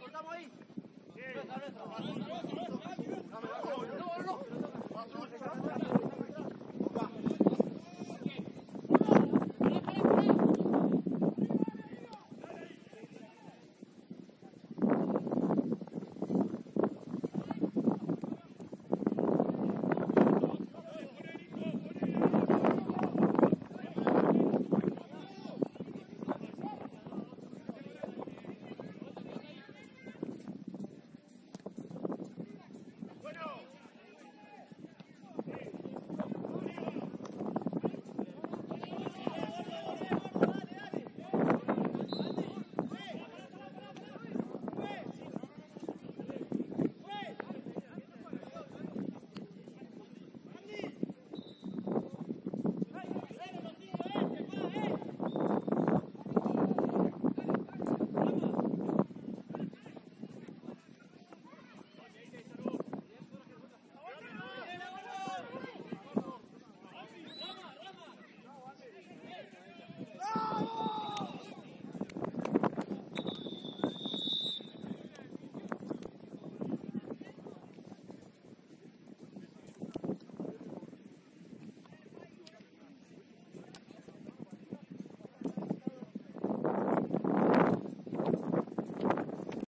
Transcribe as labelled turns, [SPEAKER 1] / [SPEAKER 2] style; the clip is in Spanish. [SPEAKER 1] cortamos ahí, eh, estamos cortamos ahí. Sí.